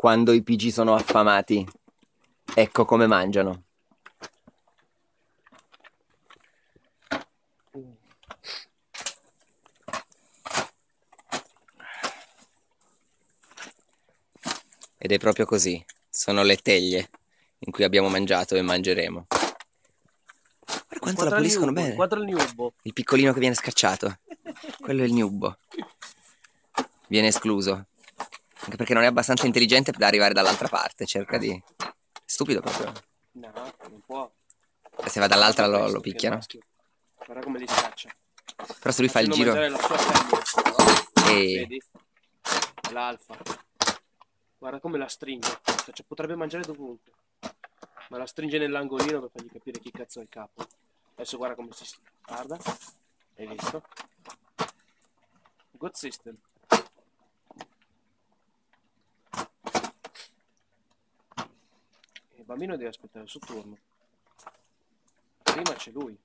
quando i PG sono affamati. Ecco come mangiano. Ed è proprio così. Sono le teglie in cui abbiamo mangiato e mangeremo. Guarda quanto la puliscono bene. Il. Il piccolino che viene scacciato. Quello è il newbo. Viene escluso. Anche perché non è abbastanza intelligente da arrivare dall'altra parte. Cerca di... Stupido proprio. No, non può. Se va dall'altra lo, lo picchiano. Guarda come li scaccia. Però se lui fa il giro... E... Vedi? L'alfa. Guarda come la stringe. Cioè, potrebbe mangiare dovunque. Ma la stringe nell'angolino per fargli capire chi cazzo è il capo. Adesso guarda come si guarda. Hai visto? Good system. Bambino deve aspettare il suo turno. Prima c'è lui.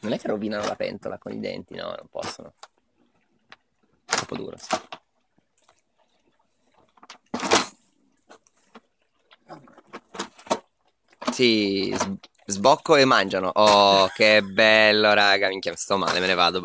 Non è che rovinano la pentola con i denti, no, non possono. Troppo duro. Sì, sbocco e mangiano. Oh, che bello, raga. Minchia, sto male, me ne vado.